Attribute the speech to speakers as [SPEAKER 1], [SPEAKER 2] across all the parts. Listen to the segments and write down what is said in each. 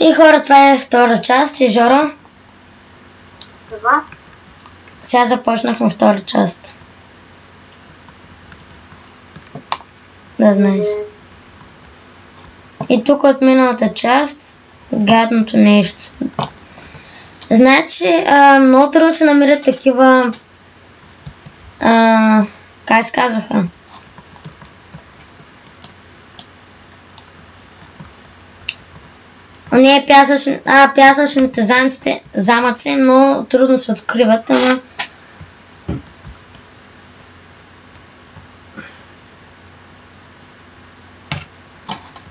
[SPEAKER 1] И хора, това е втора част. И Жоро,
[SPEAKER 2] Това?
[SPEAKER 1] сега започнахме втора част. Да знаеш. И тук от миналата част, гадното нещо. Значи, а, много трудно се намират такива... А, как се казваха? Не, пясъчни, а, пясъчните замъците, замъци много трудно се откриват, ама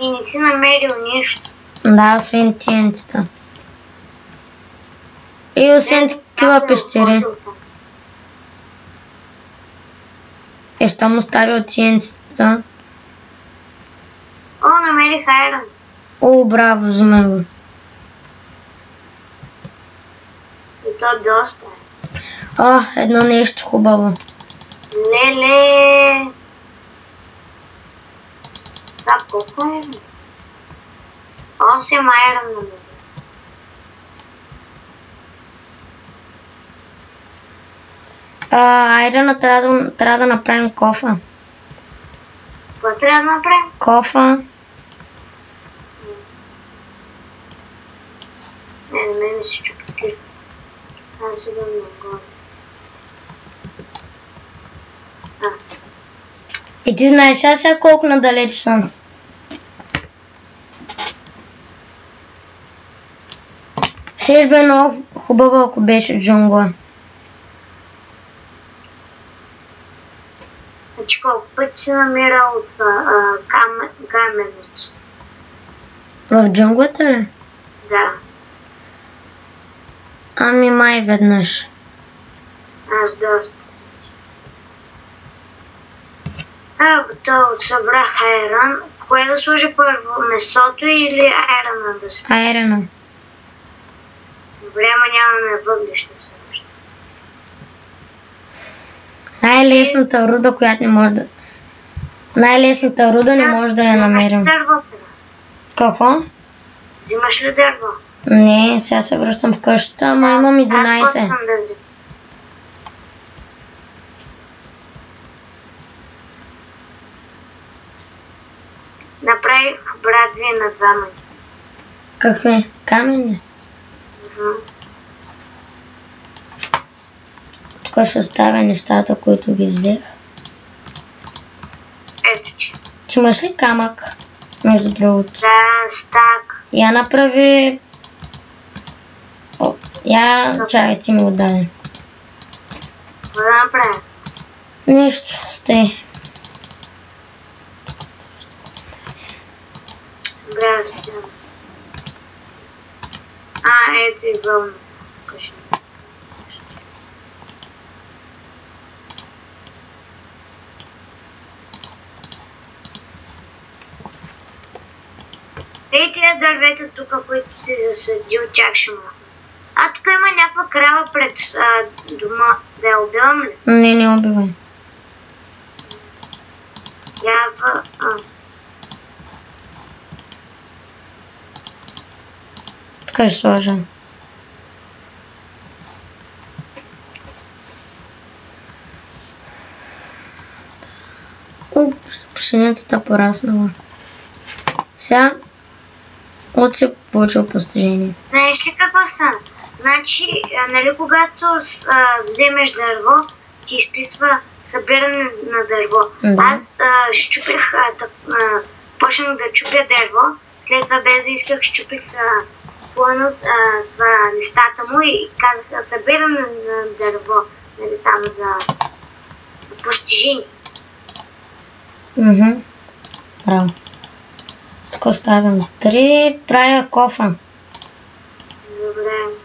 [SPEAKER 2] И не си намерил нищо.
[SPEAKER 1] да, освен тиенцата. И освен такива пещери. Е, що му стави от тиенцата?
[SPEAKER 2] О, намерих айрон.
[SPEAKER 1] О, браво за него.
[SPEAKER 2] И то доста. е.
[SPEAKER 1] О, едно нещо хубаво.
[SPEAKER 2] Леле. Това колко е? 8 айрон намерих.
[SPEAKER 1] А, айрена трябва да, трябва да направим кофа.
[SPEAKER 2] Какво трябва да направим?
[SPEAKER 1] Кофа.
[SPEAKER 2] Не, на мен се чупи. Аз идвам нагоре. А,
[SPEAKER 1] И ти знаеш аз сега колко надалеч съм. Ще бе много хубаво, ако беше джунгла.
[SPEAKER 2] значи колко пъти си намирал това а, кам, каменец?
[SPEAKER 1] В джунглата ли?
[SPEAKER 2] Да,
[SPEAKER 1] Ами май веднъж.
[SPEAKER 2] аз доста. А, готово, събрах айрон. Кое да сложа първо? Месото или айрона да се...
[SPEAKER 1] Айрена.
[SPEAKER 2] Добре, ама нямаме въглища все още.
[SPEAKER 1] Най-лесната руда, която не може да... Най-лесната руда не може да я намерим. Какво?
[SPEAKER 2] Взимаш ли дърво?
[SPEAKER 1] Не, сега се връщам в къщата, ама имам
[SPEAKER 2] Аз
[SPEAKER 1] 11.
[SPEAKER 2] почвам да взимам. Направих брадви на двама.
[SPEAKER 1] Какви? Камени?
[SPEAKER 2] Мгм.
[SPEAKER 1] Тук ще оставя нещата, които ги взех.
[SPEAKER 2] Ето че.
[SPEAKER 1] Ти имаш ли камък? Между другото.
[SPEAKER 2] Да, стак.
[SPEAKER 1] Я направи... О, я... Чакай, ти ми го даде.
[SPEAKER 2] Какво да направя?
[SPEAKER 1] Нищо,
[SPEAKER 2] да стоям. А, ето и вълната. Ей тия дървета тук, които си засадил, чак ще махна. Някаква крава пред а, дома. Да я убивам ли?
[SPEAKER 1] Не, не убивай.
[SPEAKER 2] Трябва... А,
[SPEAKER 1] Тук ще сложа. Уп, пшеницата пораснала. Сега от се получил постижение.
[SPEAKER 2] Знаеш ли какво стана? Значи, нали, когато а, вземеш дърво, ти изписва събиране на дърво.
[SPEAKER 1] Да.
[SPEAKER 2] Аз а, щупих, а, так, а, почнах да чупя дърво, след това без да исках щупих а, плън от а, това, листата му и казах събиране на дърво, нали, там за постижение.
[SPEAKER 1] Мгм. Браво. Тук оставям три, правя кофа.
[SPEAKER 2] Добре.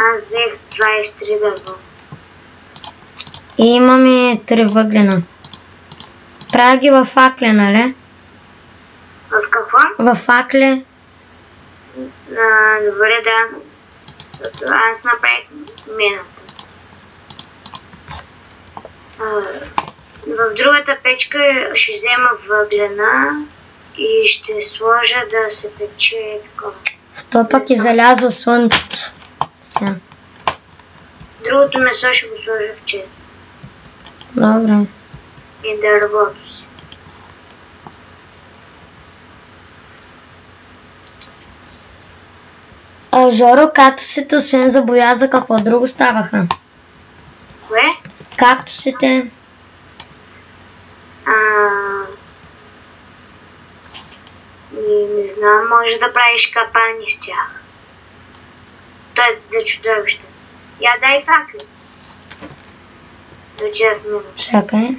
[SPEAKER 2] Аз взех 23 дърво.
[SPEAKER 1] И имаме три въглена. Правя ги в факля, нали?
[SPEAKER 2] В какво?
[SPEAKER 1] В факля.
[SPEAKER 2] А, добре, да. Аз направих мината. В другата печка ще взема въглена и ще сложа да се пече такова.
[SPEAKER 1] В то пък излязва слънцето. Сега.
[SPEAKER 2] Другото месо ще го сложа в чест.
[SPEAKER 1] Добре.
[SPEAKER 2] И дървото си.
[SPEAKER 1] А, Жоро, кактусите, освен за боя, за какво друго ставаха?
[SPEAKER 2] Кое?
[SPEAKER 1] Кактусите.
[SPEAKER 2] А... И не знам, може да правиш капани с тях. Е за чудовище. Я дай факли. До черв минут.
[SPEAKER 1] Чакай.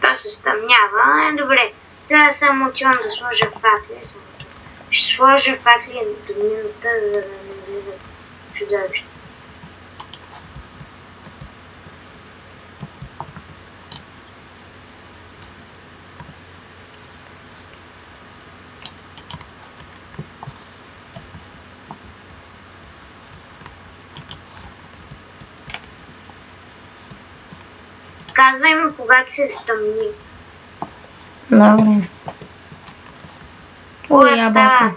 [SPEAKER 2] То се стъмнява. Е, добре. Сега само отивам да сложа факли. Ще сложа факли до минута, за да не влизат чудовища. Казвай ми, когато се стъмни.
[SPEAKER 1] Добре. Ой, ябълка.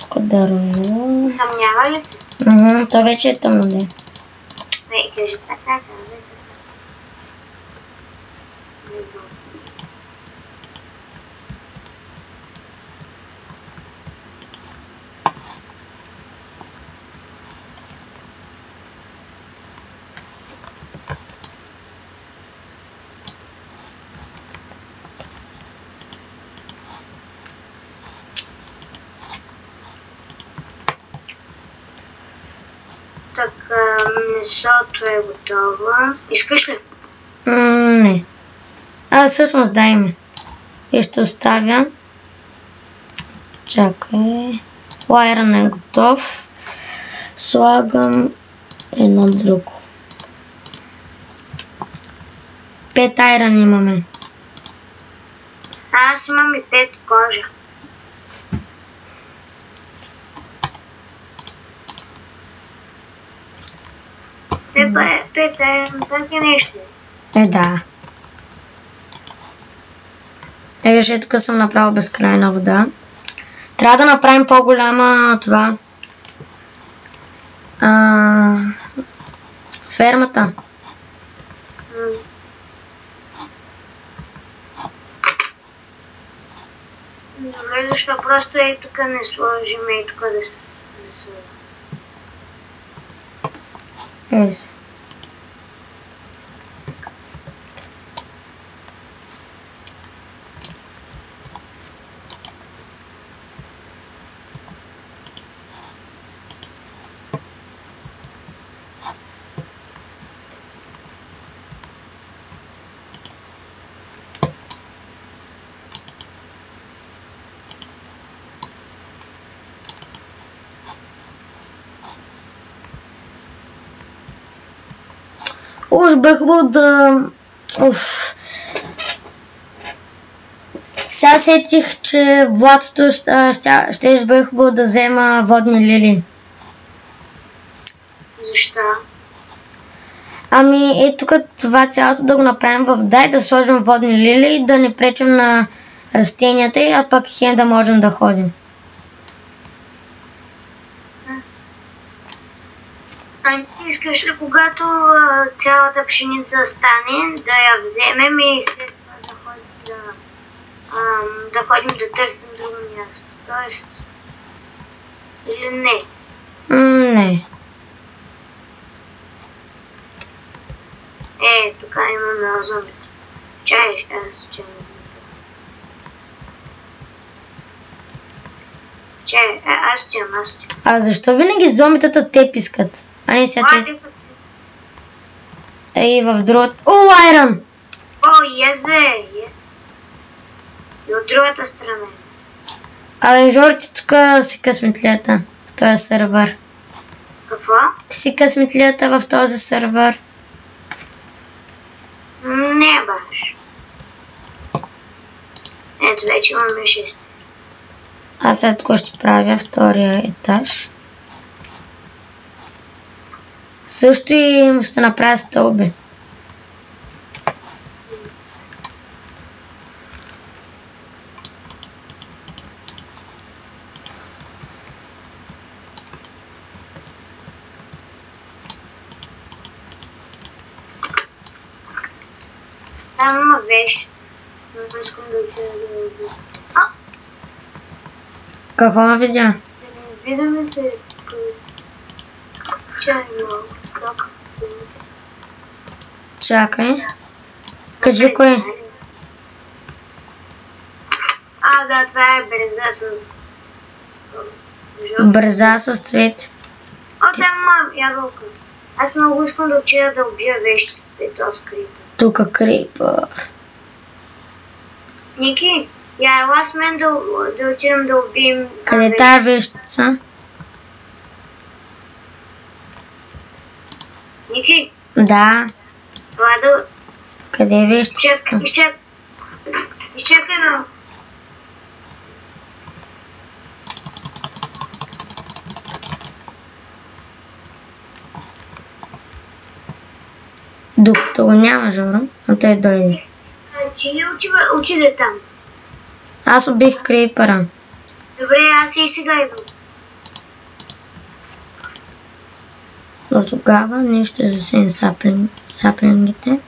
[SPEAKER 1] Тук дърво.
[SPEAKER 2] Съмнява ли се?
[SPEAKER 1] Мгм, То вече е тъмно, да.
[SPEAKER 2] Не, кажи така, казвай така. Не знам. Така, месото е готово. Искаш ли?
[SPEAKER 1] М, не. А, всъщност дай ми. И ще оставя. Чакай. Лайран е готов. Слагам едно друго. Пет айран имаме.
[SPEAKER 2] Аз имам и пет кожа. Те е нещо.
[SPEAKER 1] Е, да. Е, виж, тук съм направил безкрайна вода. Трябва да направим по-голяма това. А, фермата.
[SPEAKER 2] Добре, защо просто е тук не сложим и тук да се да
[SPEAKER 1] Уж хубаво да... Уф. Сега сетих, че блатото ще, ще, ще хубаво да взема водни лили.
[SPEAKER 2] Защо?
[SPEAKER 1] Ами, е тук това цялото да го направим в дай, да сложим водни лили и да не пречим на растенията, а пък хем да можем да ходим.
[SPEAKER 2] Искаш ли, когато цялата пшеница стане, да я вземем и след това да ходим да, ам, да, ходим да търсим друго място? Тоест, или не?
[SPEAKER 1] Не.
[SPEAKER 2] Е, тук имаме зомбите. Чай, аз Чай, е, аз че аз че.
[SPEAKER 1] А защо винаги зомбитата те пискат? А не сега
[SPEAKER 2] А,
[SPEAKER 1] те...
[SPEAKER 2] те са...
[SPEAKER 1] Ей, в другата... О, Айран!
[SPEAKER 2] О, ес, бе, ес. И от другата страна.
[SPEAKER 1] Абе, Жорти, тук си късметлията в този сервер.
[SPEAKER 2] Какво?
[SPEAKER 1] Си късметлията в този сервер.
[SPEAKER 2] Не баш. Ето вече имаме 6.
[SPEAKER 1] Аз след това ще правя втория етаж. Също и ще направя стълби.
[SPEAKER 2] Там има вещица. Но искам да отида да я видя. А,
[SPEAKER 1] Какво видя?
[SPEAKER 2] да не виждаме се. Чай малко.
[SPEAKER 1] Чакай. Кажи кое.
[SPEAKER 2] А, да, това е бреза с...
[SPEAKER 1] Бреза с цвет.
[SPEAKER 2] О, там има ябълка. Аз много искам да отида да убия вещицата и то скрипа.
[SPEAKER 1] Тук крипър.
[SPEAKER 2] Ники, я ела с мен да, да отидем да убием... а,
[SPEAKER 1] Къде е тая вещица?
[SPEAKER 2] Ники,
[SPEAKER 1] Да.
[SPEAKER 2] Да...
[SPEAKER 1] Къде е
[SPEAKER 2] Чак, изчак... Изчакай на...
[SPEAKER 1] Докато го няма, Жоро, а той дойде.
[SPEAKER 2] Ти не отива, отиде там.
[SPEAKER 1] Аз убих крипъра.
[SPEAKER 2] Добре, аз и сега идвам.
[SPEAKER 1] До тогава ние ще засеем саплин, саплингите.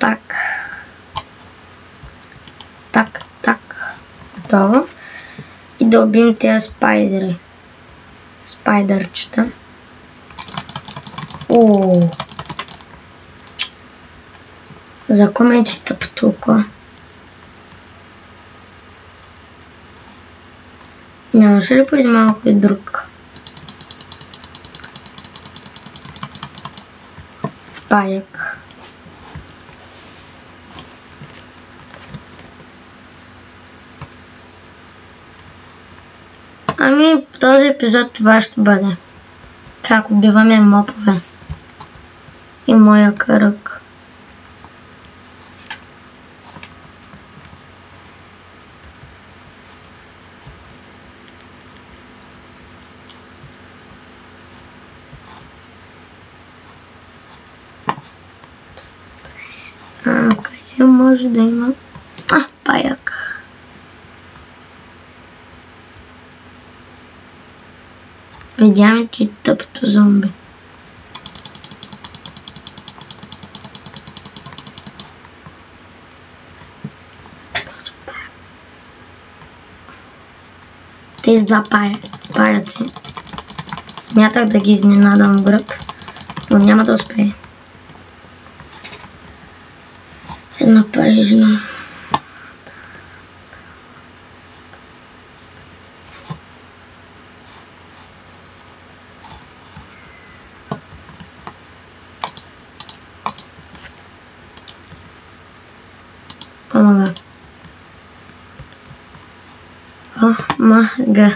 [SPEAKER 1] Пак. Пак, так. Готово. И да убием тези спайдери. Спайдърчета. О. За комечета потулка. Нямаше ли преди малко и друг? Паяк. Ами, този епизод това ще бъде. Как убиваме мопове. И моя кръг. А, къде може да има? А, паяк. Видяме, че тъпто зомби. Тези два пая, паяци. Смятах да ги изненадам гръб, но няма да успея. на проездном. Помогаю. Помогаю.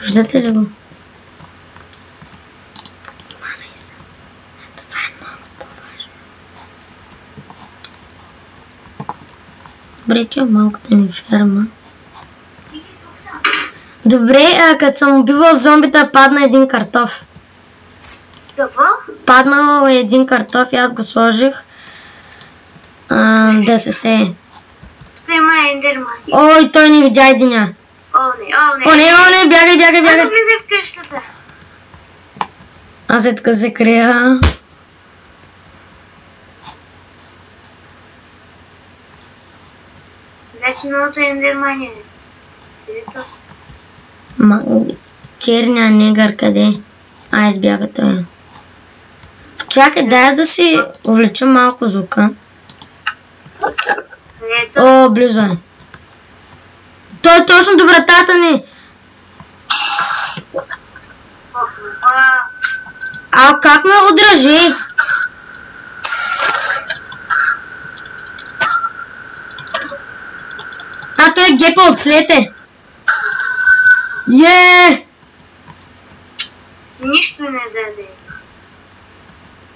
[SPEAKER 1] Ждать рыбу. Е малката ни ферма. Добре, а, като съм убивал зомбита, падна един картоф.
[SPEAKER 2] Какво?
[SPEAKER 1] Паднал е един картоф и аз го сложих а, да се сее.
[SPEAKER 2] Тук има ендерман.
[SPEAKER 1] Ой, той не видя единя.
[SPEAKER 2] О, не, о, не.
[SPEAKER 1] О, не, о, не, бягай, бягай, бягай.
[SPEAKER 2] влизай в къщата.
[SPEAKER 1] Аз е така се крия.
[SPEAKER 2] Значи многото ендермани е. Къде то?
[SPEAKER 1] Ма, черния негър къде? А, избяга той. Чакай, дай да си увлеча малко звука. О, близо е. Той е точно до вратата ни.
[SPEAKER 2] А
[SPEAKER 1] как ме удържи? А той е гепа от цвете. Е!
[SPEAKER 2] Нищо не даде.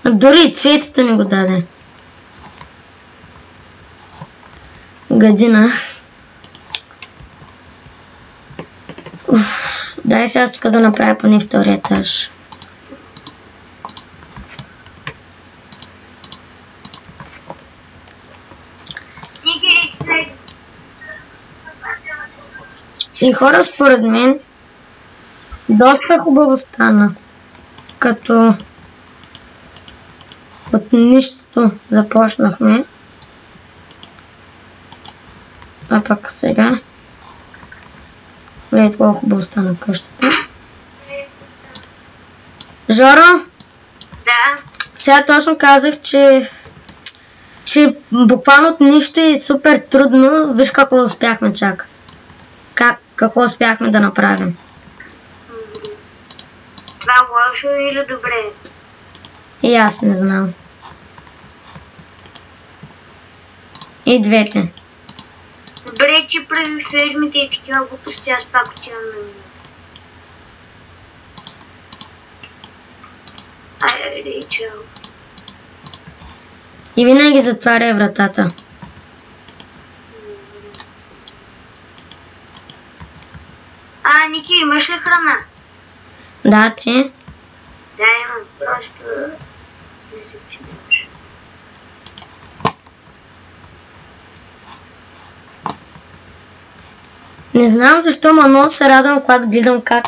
[SPEAKER 1] Дори цветето ни го даде. Гадина. Уф, дай сега тук да направя поне втория етаж.
[SPEAKER 2] Ники, след.
[SPEAKER 1] И хора, според мен, доста хубаво стана. Като от нищото започнахме. А пък сега. Гледай колко хубаво стана къщата. Жоро,
[SPEAKER 2] Да.
[SPEAKER 1] сега точно казах, че че буквално от нищо е супер трудно. Виж какво успяхме чак. Как, какво успяхме да направим.
[SPEAKER 2] Това лошо или добре?
[SPEAKER 1] И аз не знам. И двете.
[SPEAKER 2] Добре, че прави фермите и такива глупости, аз пак отивам на минута. Айде, чао.
[SPEAKER 1] И винаги затваря вратата.
[SPEAKER 2] А, Ники, имаш ли храна?
[SPEAKER 1] Да, ти.
[SPEAKER 2] Да, имам. Просто не се чуваш.
[SPEAKER 1] Не знам защо, но много се радвам, когато гледам как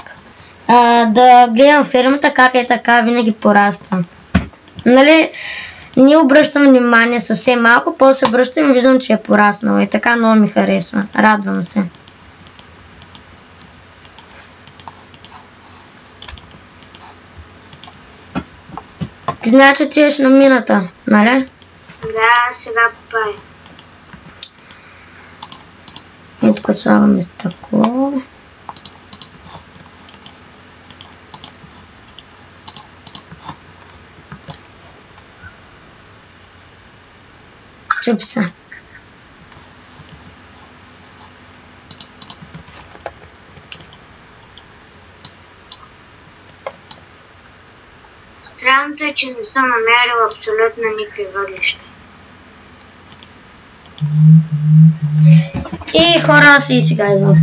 [SPEAKER 1] а, да гледам фермата, как е така, винаги пораства. Нали, не обръщам внимание съвсем малко, после обръщам и виждам, че е пораснала. И така много ми харесва. Радвам се. Ти знаеш, че отиваш на мината, нали?
[SPEAKER 2] Да, сега попай.
[SPEAKER 1] И тук слагаме стъкло. Чуп се.
[SPEAKER 2] Странното е, че не съм намерила абсолютно никакви въглища.
[SPEAKER 1] И хора, аз и сега идвам.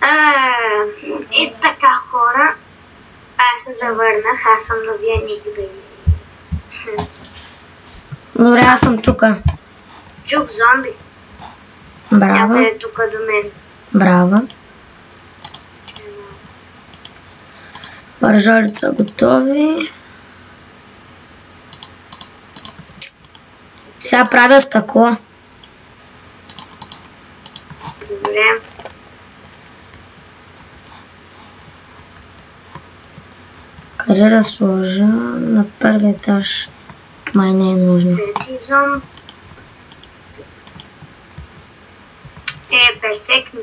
[SPEAKER 2] А, и така хора, аз се завърнах, аз съм новия Ник.
[SPEAKER 1] Добре, аз съм тука.
[SPEAKER 2] Чух зомби,
[SPEAKER 1] Браво,
[SPEAKER 2] някой е тук до мен.
[SPEAKER 1] браво. Пържолите са готови. Сега правя стъкло.
[SPEAKER 2] Добре.
[SPEAKER 1] Къде да сложа? На първи етаж. Май не е нужно.
[SPEAKER 2] Зомб. Е, перфектно.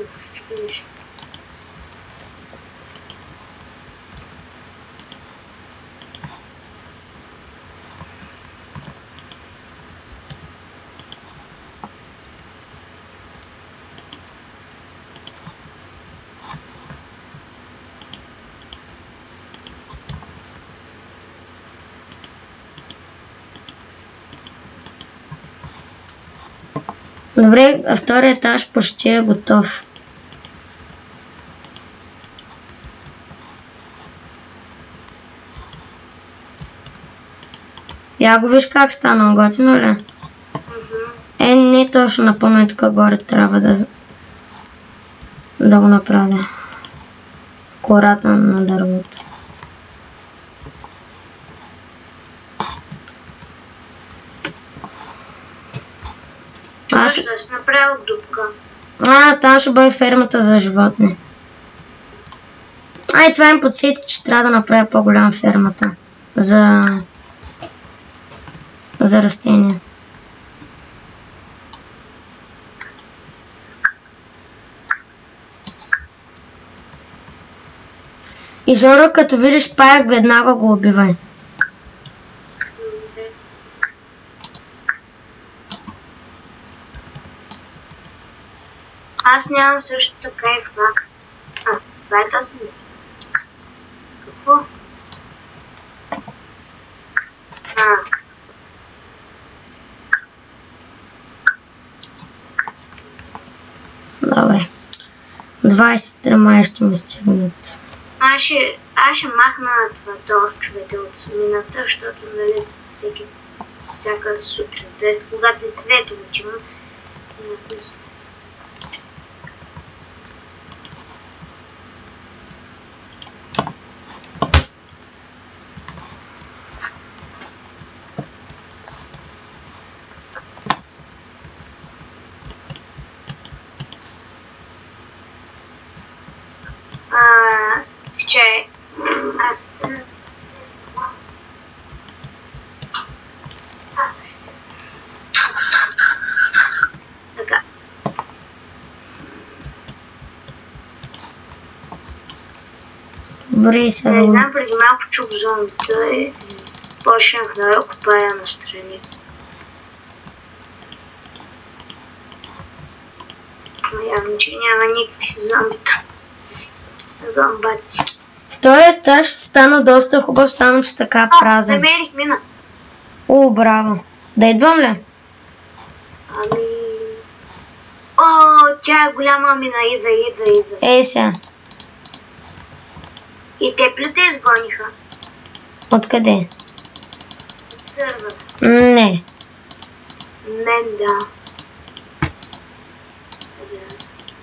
[SPEAKER 1] Добре, втори етаж почти е готов. Я го виж как стана, готино ли? Е, не точно напълно и тук горе трябва да, да го направя. Кората на дървото. Аз
[SPEAKER 2] направил дупка.
[SPEAKER 1] А, там ще бъде фермата за животни. Ай, това им подсети, че трябва да направя по-голяма фермата. За... За растения. И Жоро, като видиш паяк, веднага го убивай.
[SPEAKER 2] Добре. Аз нямам също така и флаг. А, това е този ми. Какво? А,
[SPEAKER 1] Добре. 23 май ще ми стигнат.
[SPEAKER 2] аз ще, аз ще махна това торчовете от мината, защото нали всеки всяка сутрин, т.е. когато е светло, че има няма смисъл. А, че аз... Така.
[SPEAKER 1] Добре, сега
[SPEAKER 2] Не знам, преди малко чух зомбита и почнах да копая настрани. Но Явно, че няма никакви зомбита. Зомбаци.
[SPEAKER 1] Вторият етаж стана доста хубав, само че така
[SPEAKER 2] А,
[SPEAKER 1] празен.
[SPEAKER 2] намерих мина.
[SPEAKER 1] О, браво. Да идвам ли?
[SPEAKER 2] Ами... О, тя е голяма мина. Идва, идва, идва.
[SPEAKER 1] Ей сега.
[SPEAKER 2] И те изгониха?
[SPEAKER 1] Откъде?
[SPEAKER 2] От сървъра.
[SPEAKER 1] Не.
[SPEAKER 2] Мен да.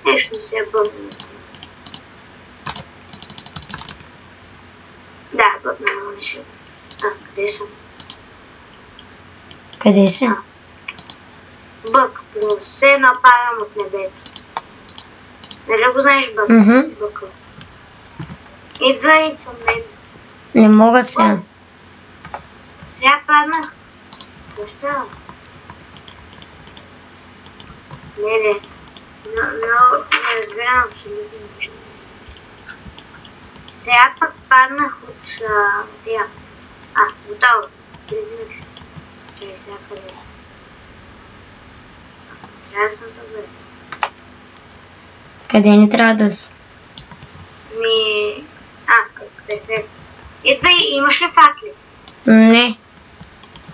[SPEAKER 2] Нещо се е бъбна. Да, бъбнала ми се. А, къде съм?
[SPEAKER 1] Къде си?
[SPEAKER 2] Бък. Все едно падам от небето. Нали го знаеш бък?
[SPEAKER 1] Мгм.
[SPEAKER 2] Бъка. Идва и към мен.
[SPEAKER 1] Не мога сега.
[SPEAKER 2] Сега паднах. Не става. Не, не. Но, но не разбирам абсолютно нищо. Сега пък паднах от а, тия. А, готово. Признак се. Чай, сега къде съм? Трябва да съм бе.
[SPEAKER 1] Къде ни трябва да си?
[SPEAKER 2] Ми... А, къде? Идвай, имаш ли факли?
[SPEAKER 1] Не.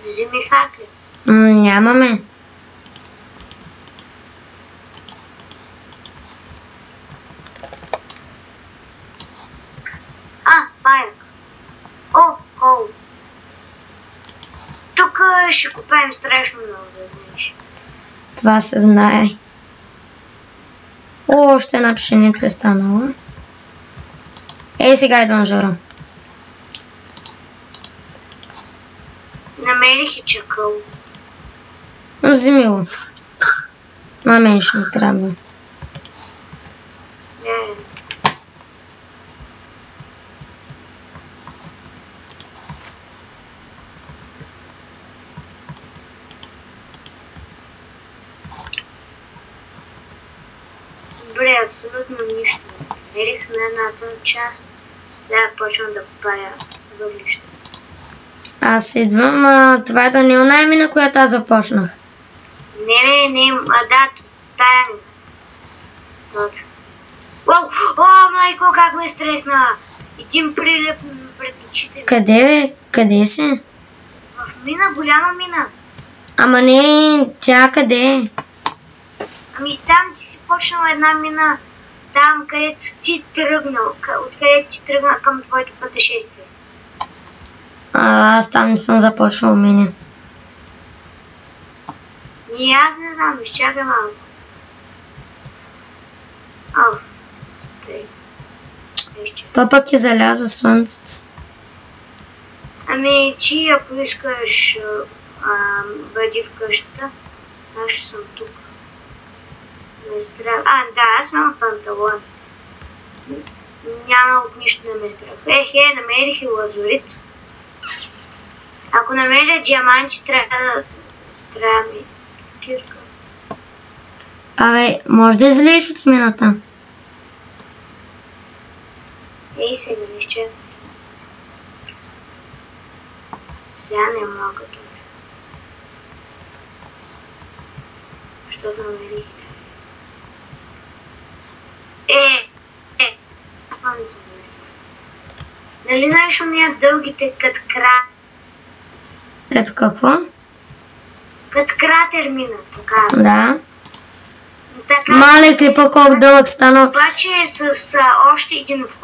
[SPEAKER 2] Вземи факли.
[SPEAKER 1] М, Нямаме.
[SPEAKER 2] А, паяк. О, хол. Тук ще купаем страшно много, да знаеш.
[SPEAKER 1] Това се знае. О, още една пшеница е станала. Ей, сега идвам, Жоро.
[SPEAKER 2] Намерих и чакъл.
[SPEAKER 1] Вземи го. На мен ще ми трябва.
[SPEAKER 2] Добре, абсолютно нищо. Намерих на едната част. Сега почвам да купая въглищата.
[SPEAKER 1] Аз идвам, а, това е Данил мина, която аз започнах.
[SPEAKER 2] Не, не, не, а да, тая ми. Точно. О, майко, как ме стресна! Един прилеп пред очите ми.
[SPEAKER 1] Къде бе? Къде си?
[SPEAKER 2] В мина, голяма мина.
[SPEAKER 1] Ама не, тя къде е?
[SPEAKER 2] Ами там ти си почнала една мина. Там, където ти тръгнал. къ- Откъдето ти тръгна към твоето пътешествие.
[SPEAKER 1] А, аз там не съм започнал мини.
[SPEAKER 2] И аз не знам, изчакай малко. О, стой.
[SPEAKER 1] То пък е заляза слънцето.
[SPEAKER 2] Ами, ти ако искаш, а, бъди в къщата, аз ще съм тук. Ме страх. А, да, аз имам панталон. Няма от нищо да ме страх. Ехе, намерих и лазурит. Ако намеря диаманти, трябва да... Трябва ми кирка.
[SPEAKER 1] Абе, може да излезеш от мината.
[SPEAKER 2] Ей, сега не ще. Сега не мога да. Защото намерих. Е, е. Нали знаеш уния дългите кът кра...
[SPEAKER 1] Като какво?
[SPEAKER 2] Кът кратер мина, така.
[SPEAKER 1] Да.
[SPEAKER 2] Така,
[SPEAKER 1] Мале клипа колко дълъг стана.
[SPEAKER 2] обаче с а, още един вход.